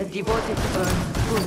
The devoted uh, burn